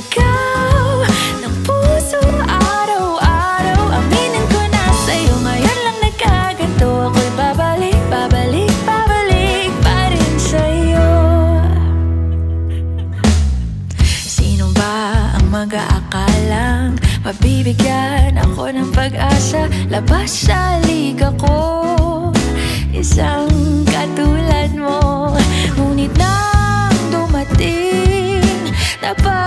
Sigaw Ng puso araw-araw Aminin ko na sa'yo. Ngayon lang nagkaganto Ako'y babalik, babalik, babalik pa rin sa'yo. Sino ba ang mag-aakalang Mabibigyan ako ng pag-asa? Labas sa liga ko. Isang katulad mo Ngunit nang dumating Napatanong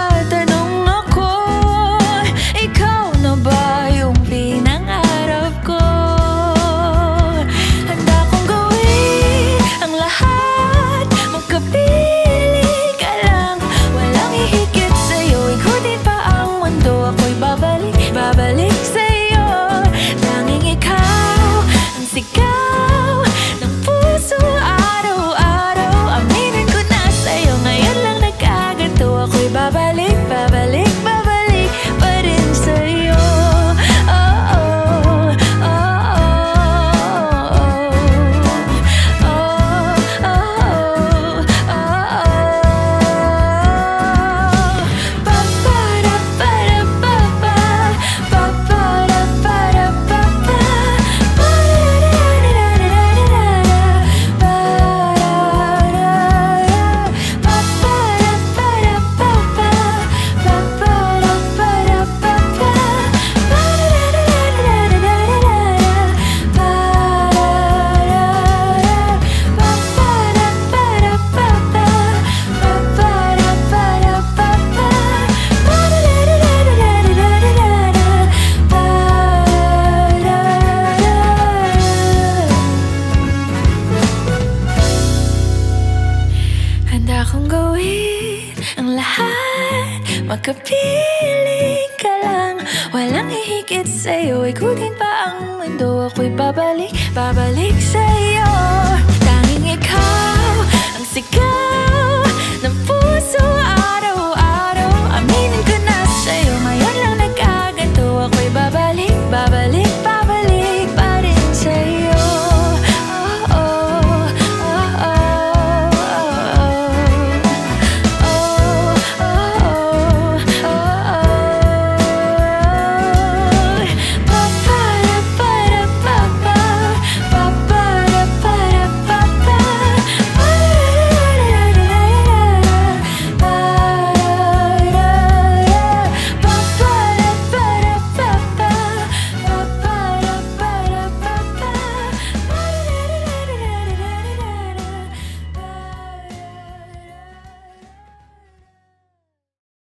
nagkaganto Ako'y Handa kong gawin ang lahat. Magkapiling ka lang. Walang hihigit sa'yo. Ikutin pa ang mundo. Ako'y babalik, babalik sa'yo